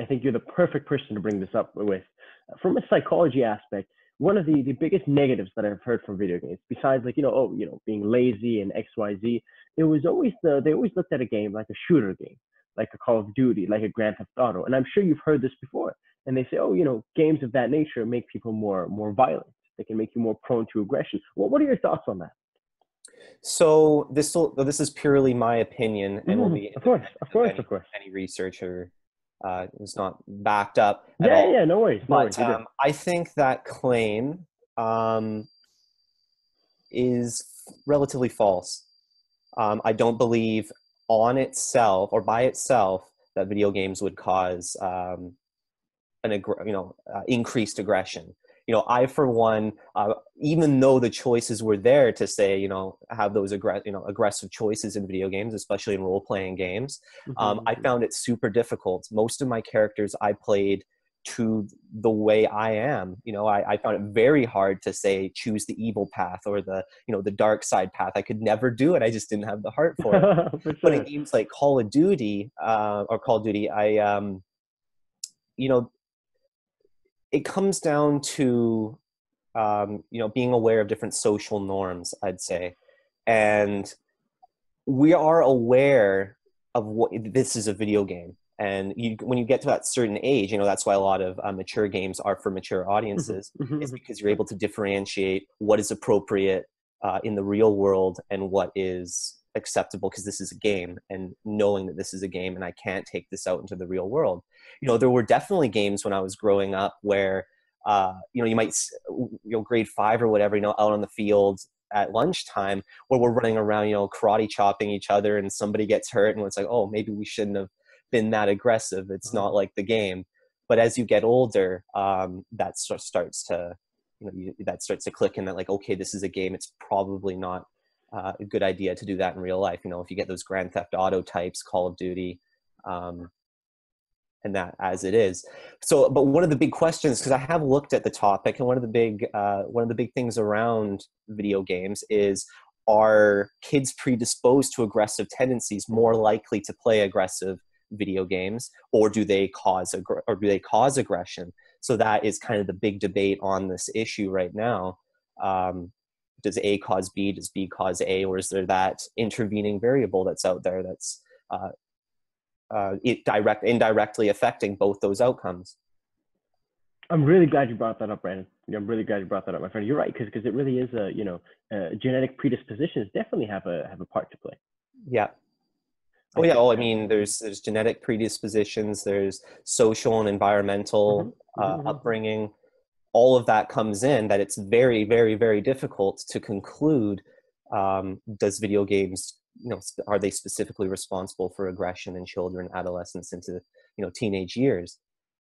I think you're the perfect person to bring this up with. From a psychology aspect, one of the, the biggest negatives that I've heard from video games, besides like, you know, oh, you know, being lazy and XYZ, it was always the, they always looked at a game like a shooter game, like a Call of Duty, like a Grand Theft Auto. And I'm sure you've heard this before. And they say, oh, you know, games of that nature make people more, more violent. They can make you more prone to aggression. Well, what are your thoughts on that? So this will, this is purely my opinion, and mm, will be of course, of course, any, of course. Any researcher uh, is not backed up. yeah, all. yeah, no worries. No but worries, um, I think that claim um, is relatively false. Um, I don't believe on itself or by itself that video games would cause um, an you know uh, increased aggression you know i for one uh, even though the choices were there to say you know have those aggressive you know aggressive choices in video games especially in role playing games um, mm-hmm. um, i found it super difficult most of my characters i played to the way i am you know I, I found it very hard to say choose the evil path or the you know the dark side path i could never do it i just didn't have the heart for it for sure. but in games like call of duty uh, or call of duty i um you know it comes down to um, you know being aware of different social norms i'd say and we are aware of what this is a video game and you, when you get to that certain age you know that's why a lot of uh, mature games are for mature mm-hmm. audiences mm-hmm. is because you're able to differentiate what is appropriate uh, in the real world and what is acceptable because this is a game and knowing that this is a game and I can't take this out into the real world. You know, there were definitely games when I was growing up where uh, you know, you might, you know, grade five or whatever, you know, out on the field at lunchtime where we're running around, you know, karate chopping each other and somebody gets hurt and it's like, oh, maybe we shouldn't have been that aggressive. It's not like the game. But as you get older, um, that starts to, you know, you, that starts to click and that like, okay, this is a game. It's probably not uh, a good idea to do that in real life. You know, if you get those Grand Theft Auto types, Call of Duty, um, and that as it is. So, but one of the big questions, because I have looked at the topic, and one of the big uh, one of the big things around video games is are kids predisposed to aggressive tendencies more likely to play aggressive video games, or do they cause ag- or do they cause aggression? So that is kind of the big debate on this issue right now. Um, does A cause B? Does B cause A? Or is there that intervening variable that's out there that's uh, uh, it direct indirectly affecting both those outcomes? I'm really glad you brought that up, Brandon. I'm really glad you brought that up, my friend. You're right, because because it really is a you know uh, genetic predispositions definitely have a have a part to play. Yeah. Oh yeah. Oh, I mean, there's there's genetic predispositions. There's social and environmental mm-hmm. Uh, mm-hmm. upbringing all of that comes in that it's very very very difficult to conclude um, does video games you know are they specifically responsible for aggression in children adolescents into you know teenage years